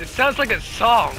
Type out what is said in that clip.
It sounds like a song.